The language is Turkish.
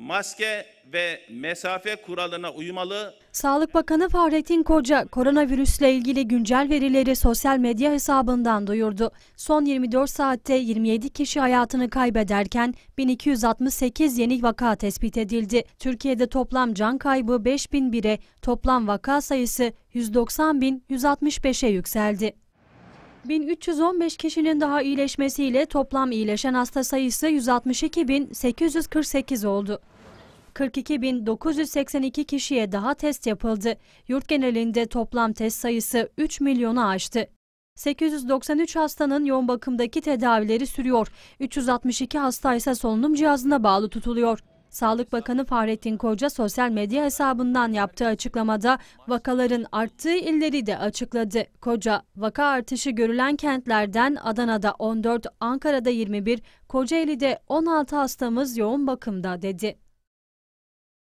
maske ve mesafe kuralına uymalı, Sağlık Bakanı Fahrettin Koca, koronavirüsle ilgili güncel verileri sosyal medya hesabından duyurdu. Son 24 saatte 27 kişi hayatını kaybederken 1268 yeni vaka tespit edildi. Türkiye'de toplam can kaybı 5001'e, toplam vaka sayısı 190.165'e yükseldi. 1315 kişinin daha iyileşmesiyle toplam iyileşen hasta sayısı 162.848 oldu. 42.982 kişiye daha test yapıldı. Yurt genelinde toplam test sayısı 3 milyonu aştı. 893 hastanın yoğun bakımdaki tedavileri sürüyor. 362 hasta ise solunum cihazına bağlı tutuluyor. Sağlık Bakanı Fahrettin Koca sosyal medya hesabından yaptığı açıklamada vakaların arttığı illeri de açıkladı. Koca, vaka artışı görülen kentlerden Adana'da 14, Ankara'da 21, Kocaeli'de 16 hastamız yoğun bakımda dedi.